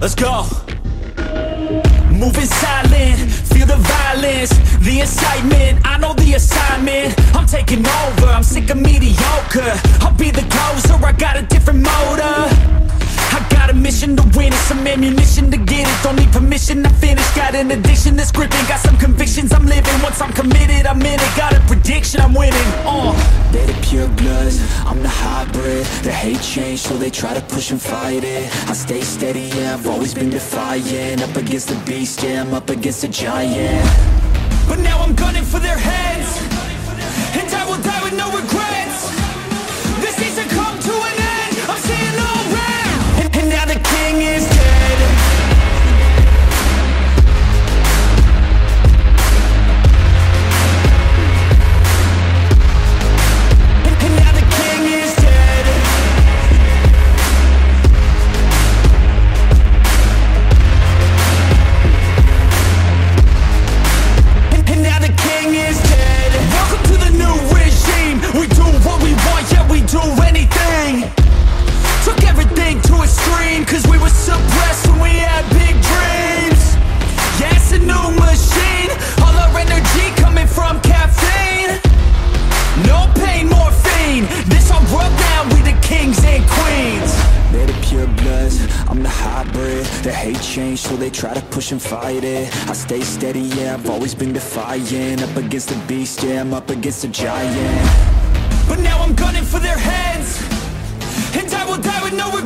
Let's go. Moving silent, feel the violence, the incitement. I know the assignment. I'm taking over. I'm sick of mediocre. I'll be the closer. I got a different motor. I got a mission to win and some ammunition to get it. Don't need permission to finish. Got an addiction that's gripping. Got some convictions I'm living. Once I'm committed, I'm in it. Got a prediction I'm winning. They pure bloods, I'm the hybrid. The hate change, so they try to push and fight it. I stay steady, yeah, I've always been defiant. Up against the beast, yeah, I'm up against a giant. But now I'm gunning for their heads The hate change, so they try to push and fight it. I stay steady, yeah, I've always been defiant Up against the beast, yeah, I'm up against a giant. But now I'm gunning for their heads. And I will die with no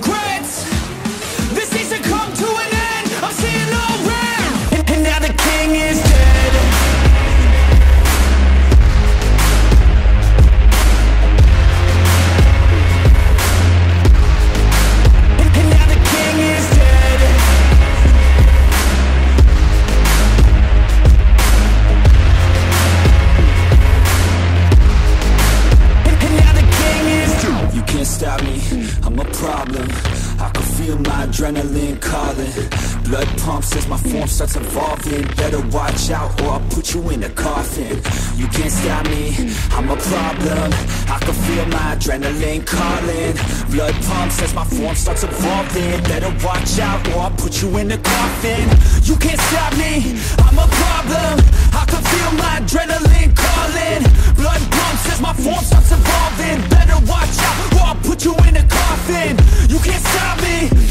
I'm a problem. I can feel my adrenaline calling. Blood pumps as my form starts evolving. Better watch out or I'll put you in a coffin. You can't stop me, I'm a problem. I can feel my adrenaline calling. Blood pumps as my form starts evolving. Better watch out or I'll put you in a coffin. You can't stop me, I'm a problem. I can feel my adrenaline You can't stop me.